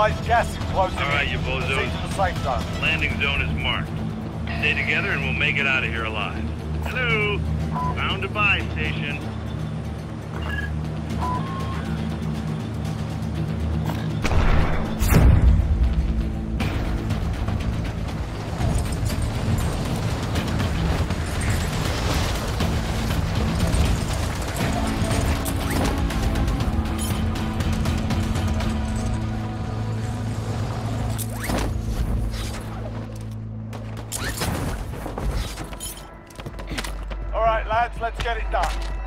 Battle Royale. Be advised, gas is closing All right, you bozos. The safe zone. Landing zone is marked. Stay together and we'll make it out of here alive. Hello? Found a buy station. Lads, let's get it done.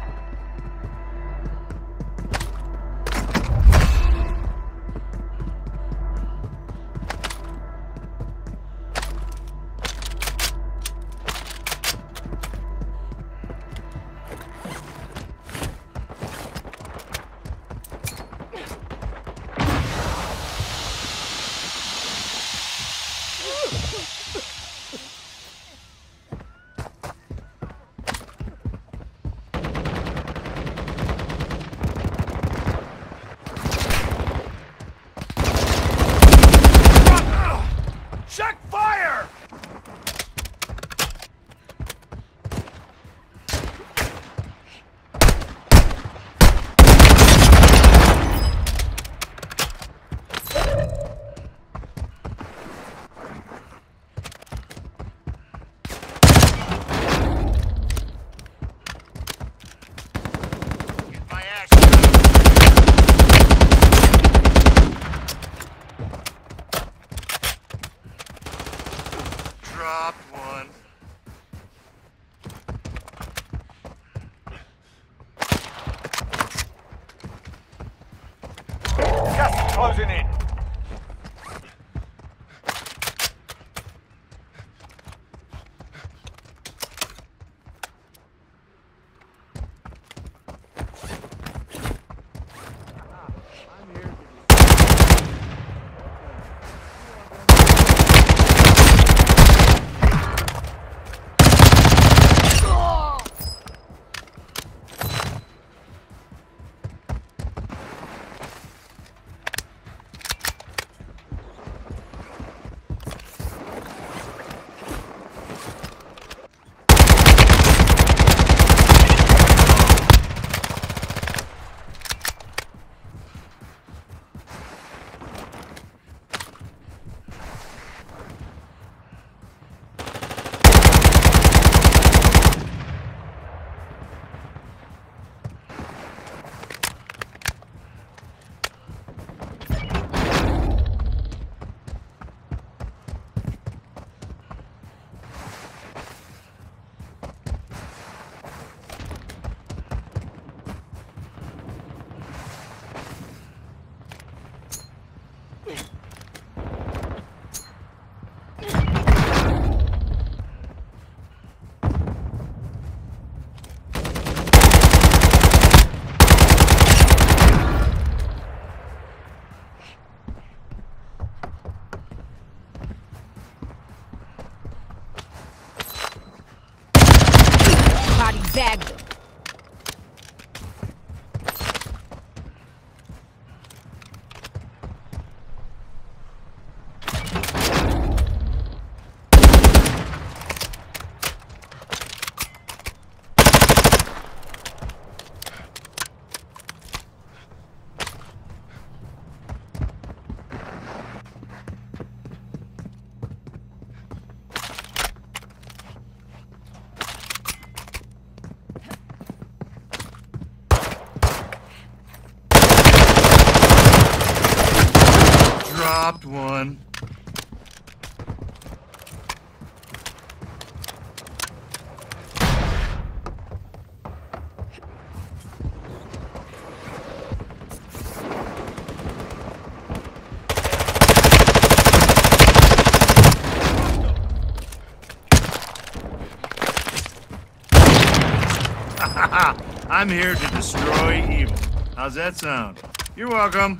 Check closing in. Dropped one. I'm here to destroy evil. How's that sound? You're welcome.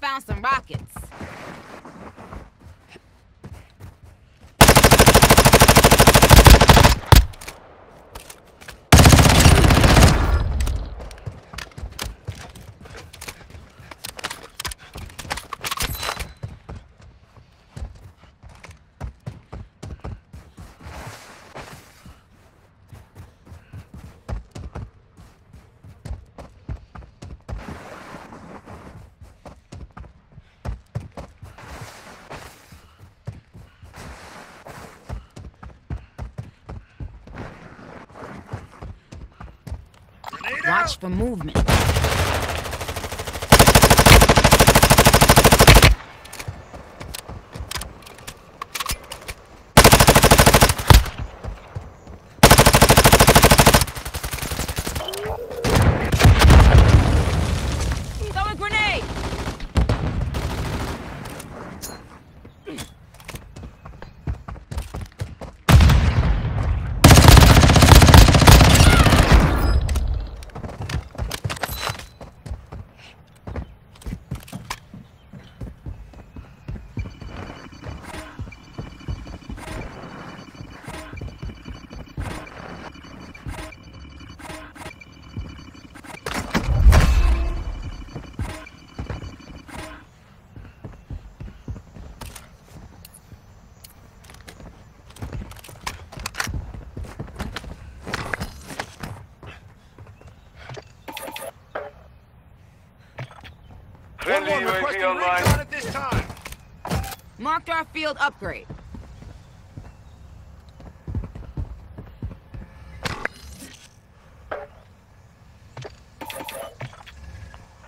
I found some rockets. Watch for movement. Throw a grenade! Friendly One, one, UAV requesting online. recon at this time. Marked our field upgrade.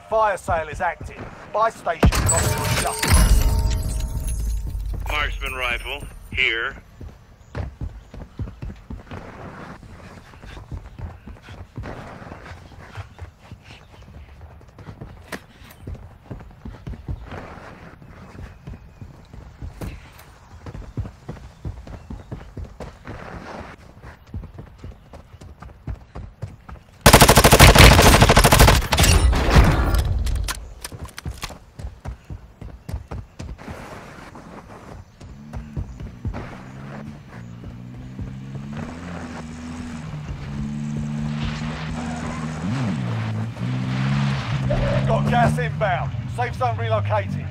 Fire sale is active. Buy station costs will adjust. Marksman rifle. Here. Got gas inbound. Safe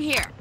Here.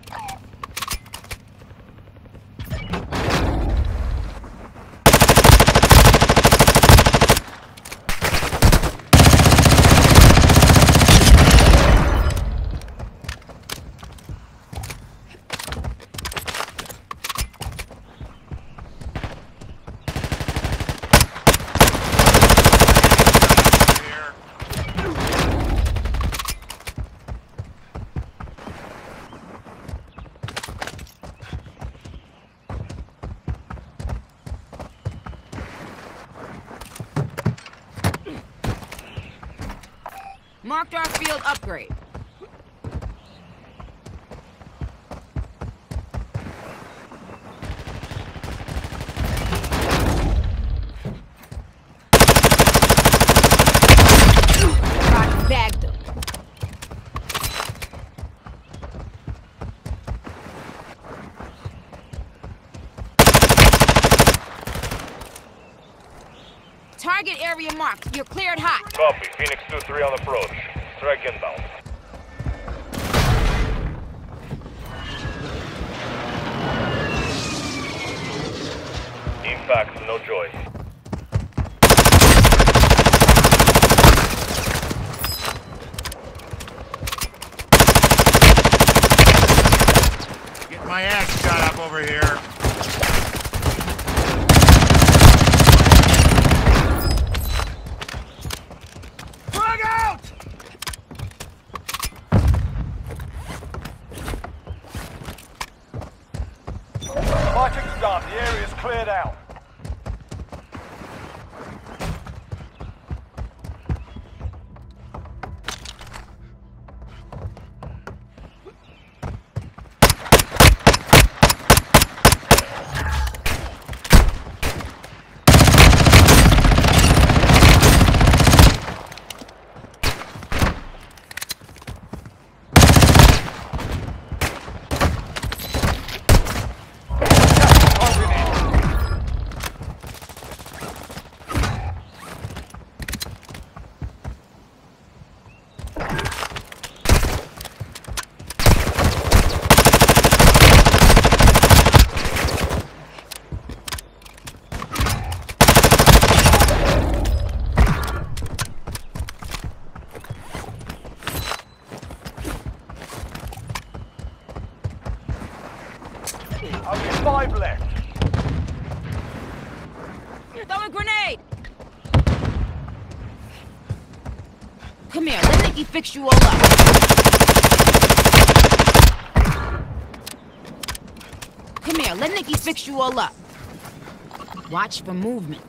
Marked our field upgrade. Target area marked. You're cleared hot. Copy. Phoenix 2-3 on approach. Strike inbound. Impact, no choice. Get my ass shot up over here. Fighting's done. The area's cleared out. Five left. Throw a grenade! Come here, let Nicki fix you all up. Come here, let Nicki fix you all up. Watch for movement.